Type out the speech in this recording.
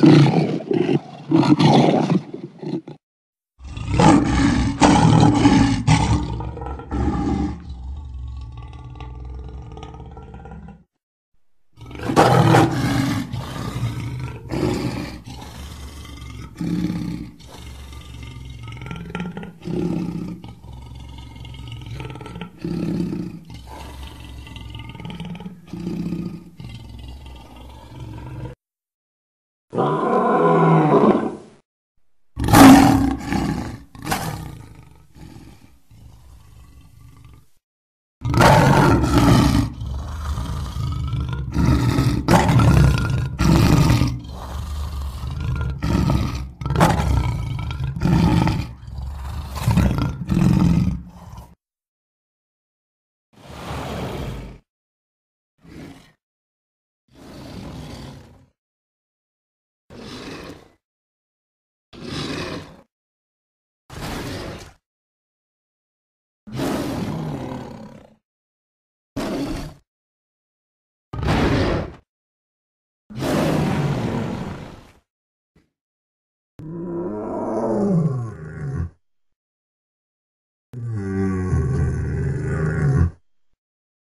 Mm-hmm. Oh.